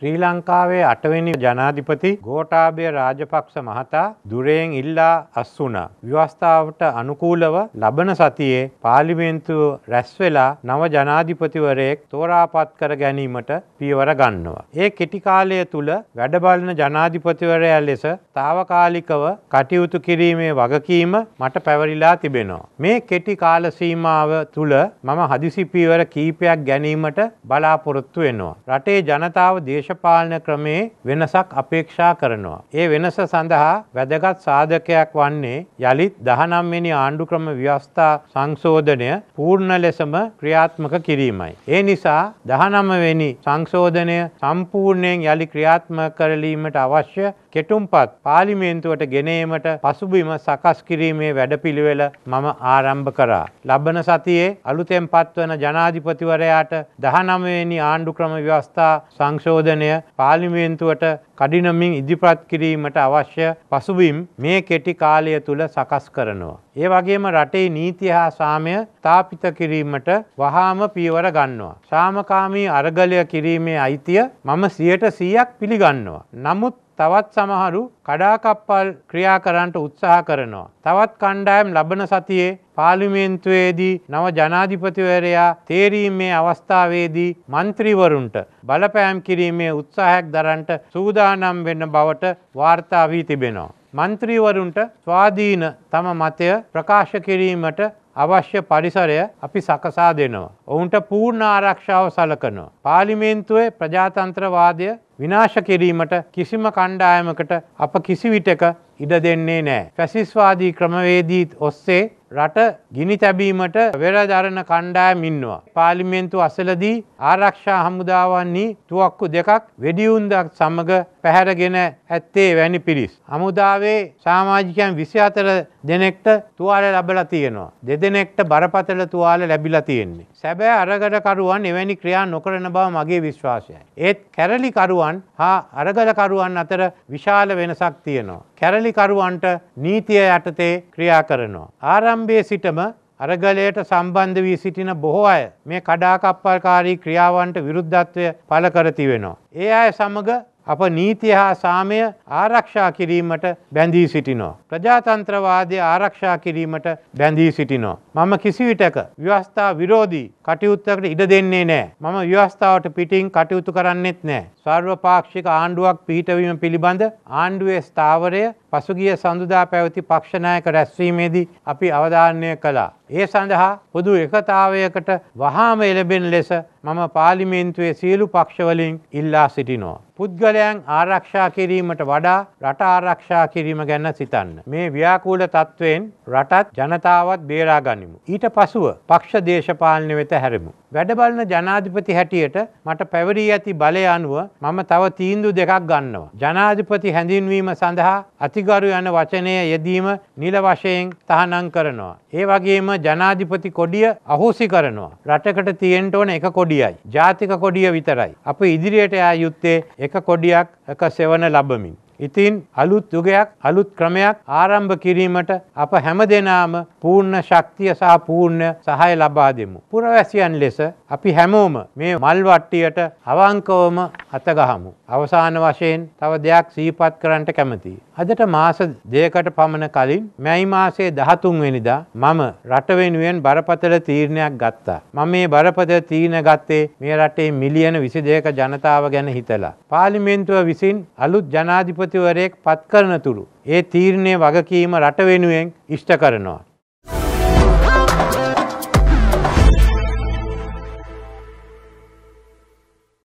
ශ්‍රී ලංකාවේ අටවෙනි ජනාධිපති ගෝටාභය රාජපක්ෂ මහතා දුරයෙන් ඉල්ලා අස් වුණා. ව්‍යවස්ථාවට අනුකූලව ලබන සතියේ පාර්ලිමේන්තුව රැස් වෙලා නව ජනාධිපතිවරයෙක් තෝරාපත් කර ගැනීමට පියවර ගන්නවා. ඒ කෙටි කාලය තුල වැඩබලන ජනාධිපතිවරයා ලෙස తాවකාලිකව කටයුතු කිරීමේ වගකීම මට පැවරිලා තිබෙනවා. මේ කෙටි කාල සීමාව තුල මම හදිසි පියවර කීපයක් ගැනීමට බලාපොරොත්තු වෙනවා. රටේ ජනතාව දේශපාලන ක්‍රමේ වෙනසක් අපේක්ෂා කරනවා. ඒ වෙනස සඳහා වැදගත් සාධකයක් වන්නේ යළිත් 19 වෙනි ආණ්ඩු ක්‍රම ව්‍යවස්ථා සංශෝධනය පූර්ණ ලෙසම ක්‍රියාත්මක කිරීමයි. ඒ නිසා 19 වෙනි සංශෝධනය සම්පූර්ණයෙන් යළි ක්‍රියාත්මක කරලීමට අවශ්‍ය කෙටුම්පත් පාර්ලිමේන්තුවට ගෙනීමට පසුබිම සකස් කිරීමේ වැඩපිළිවෙල මම ආරම්භ කරා. ලබන සතියේ අලුතෙන් පත්වන ජනාධිපතිවරයාට 19 වෙනි ආණ්ඩු ක්‍රම ව්‍යවස්ථා සංශෝධනය පාර්ලිමේන්තුවට කඩිනමින් ඉදිරිපත් කිරීමට අවශ්‍ය පසුබිම් මේ කෙටි කාලය තුල සකස් කරනවා. ඒ වගේම රටේ නීතිය හා සාමය තාපිත කිරීමට වහාම පියවර ගන්නවා. සාමකාමී අරගලය කිරීමේ අයිතිය මම 100%ක් පිළිගන්නවා. නමුත් තවත් සමහරු කඩාකප්පල් ක්‍රියා කරන්නට උත්සාහ කරනවා. තවත් කණ්ඩායම් ලබන සතියේ පාර්ලිමේන්තුවේදී නව ජනාධිපතිවරයා තේරීමේ අවස්ථාවේදී මන්ත්‍රීවරුන්ට බලපෑම් කිරීමේ උත්සාහයක් දරන්නට සූදානම් වෙන්න බවට වාර්තා වී තිබෙනවා. මන්ත්‍රීවරුන්ට ස්වාධීන තම මතය ප්‍රකාශ කිරීමට අවශ්‍ය පරිසරය අපි සකසා දෙනවා. ඔවුන්ට පූර්ණ ආරක්ෂාව සලකනවා. පාර්ලිමේන්තුවේ ප්‍රජාතන්ත්‍රවාදය විනාශ කිරීමට කිසිම කණ්ඩායමකට අප කිසිවිටක ඉඩ දෙන්නේ නෑ. ෆැසිස්වාදී ක්‍රමවේදී ඔස්සේ රට ගිනි තැබීමට වෙරදරණ කණ්ඩායම් ඉන්නවා. පාර්ලිමේන්තු අසලදී ආරක්ෂා හමුදාවන්නේ තුවක්කු දෙකක් වෙඩියුන්දක් සමග පැහැරගෙන ඇත්තේ වැනි පිරිස්. හමුදාවේ සාමාජිකයන් විසි අතර දෙනෙක්ට තුවාල ලබල තියෙනවා. දෙදෙනෙක්ට බරපතල තුවාල ලැබිලා තියෙන්නේ. සැබෑ අරගඩකරුවන් එවැනි ක්‍රියා නොකරන බව මගේ විශ්වාසයයි. ඒත් කැරලිකරුවන් හා අරගලකරුවන් අතර විශාල වෙනසක් තියෙනවා. කැරලිකරුවන්ට නීතිය යටතේ ක්‍රියා කරනවා. ආරම්භයේ සිටම අරගලයට සම්බන්ධ වී සිටින බොහෝ අය මේ කඩාකප්පල්කාරී ක්‍රියාවන්ට විරුද්ධත්වය පළ කරති වෙනවා. ඒ අය සමග අප නීතිය හා සාමය ආරක්ෂා කිරීමට බැඳී සිටිනෝ. ප්‍රජාතන්ත්‍රවාදය ආරක්ෂා කිරීමට බැඳී සිටිනෝ. මම කිසිවිටක ව්‍යවස්ථා විරෝධී කටයුත්තකට ඉඩ දෙන්නේ නෑ. මම ව්‍යවස්ථාවට පිටින් කටයුතු කරන්නෙත් නෑ. සර්වපාක්ෂික ආණ්ඩුවක් පිහිටවීම පිළිබඳ ආණ්ඩුවේ ස්ථාවරය පසුගිය සඳුදා පැවති පක්ෂනායක රැස්වීමේදී අපි අවධාරණය කළා. ඒ සඳහා පොදු එකතාවයකට වහාම එළබෙන ලෙස මම පාලිමේන්තුවේ සියලු පක්ෂවලින් ඉල්ලා සිටිනවා. පුද්ගලයන් ආරක්ෂා කිරීමට වඩා රට ආරක්ෂා කිරීම ගැන සිතන්න. මේ ව්‍යාකූල තත්ත්වයෙන් රටත් ජනතාවත් බේරා ගනිමු. ඊට පසුව පක්ෂ දේශපාලන වෙත හැරමු. වැඩබලන ජනාධිපති හැටියට මට පැවරී ඇති බලය අනුව මම තව තීන්දු දෙකක් ගන්නවා. ජනාධිපති හැඳින්වීම සඳහා අතිගරු යන වචනය යෙදීම නිල වශයෙන් තහනම් කරනවා. ඒ වගේම ජනාධිපති කොඩිය අහෝසි කරනවා. රටකට තියෙන්ට ඕන එක කොඩියයි. ජාතික කොඩිය විතරයි. අප ඉදිරියට යා යුත්තේ එක කොඩියක් එක සෙවන ලබමින්. ඉතින් අලුත් යුගයක් අලුත් ක්‍රමයක් ආරම්භ කිරීමට අප හැම දෙනාම පූර්ණ ශක්තිය සහ පූර්ණ සහය ලබා දෙමු. පුරවැසියන් ලෙස අපි හැමෝම මේ මල්වට්ටියට අවංකවම අතගහමු. අවසාන වශයෙන් තව දෙයක් සීපත් කරන්නට කැමතියි. අදට මාස දෙයකට පමණ කලින් මැයි මාසේ දහතුන් වෙනිදා මම රට වෙනුවෙන් බරපතල තීරණයක් ගත්තා. මම මේ බරපතල තීරණ ගත්තේ මේ රටේ මිලියන විසි දෙක ජනතාව ගැන හිතලා. පාලිමේන්තුව විසින් අලුත් ජනාධිපතිවරයෙක් පත් කරන තුරු. ඒ තීරණය වගකීම රට වෙනුවෙන් ඉෂ්ට කරනවා.